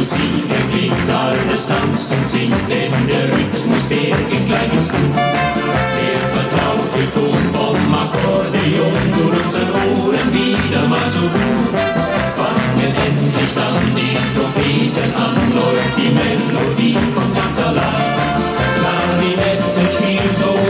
Musik erklingt, alles tanzt und singt, denn der Rhythmus, der geht gleich ins Blut. Der vertraute Ton vom Akkordeon durch unseren Ohren wieder mal so gut. Fangen endlich dann die Trompeten an, läuft die Melodie von ganz allein. Klarinette spielt so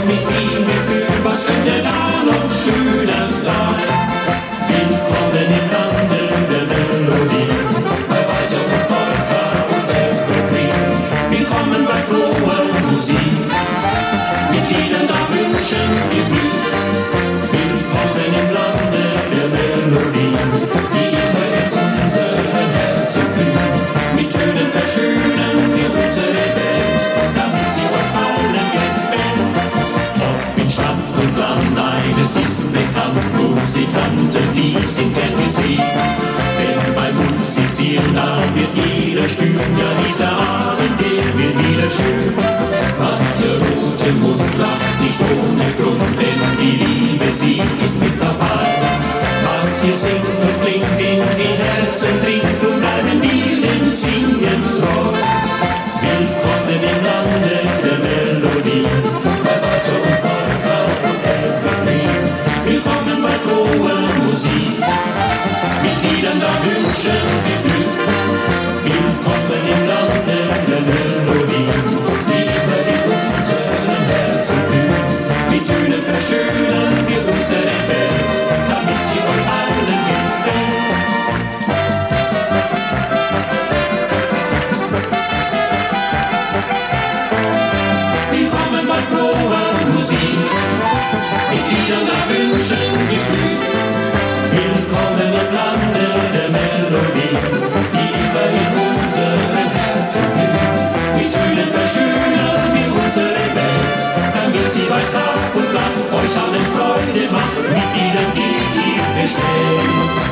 Musikanten, die sind gern. Denn beim Musizieren, da wird jeder spüren, ja dieser Abend, der wird wieder schön. Mancher rote Mund lacht nicht ohne sie ist mit dabei. Was hier singt und klingt in die Herzen dringt und bleiben wir dem Singen treu. Willkommen im Lande der Melodie, bei Walzer und Polka und Evergreen. Willkommen bei froher Musik, mit Liedern da wünschen wir Musik, mit Liedern nach Wünschen geblüht. Willkommen im Lande der Melodie, die über in unseren Herzen blüht. Mit Tönen verschönern wir unsere Welt, damit sie bei Tag und Nacht euch allen Freude macht, mit Liedern, die ihr bestellt.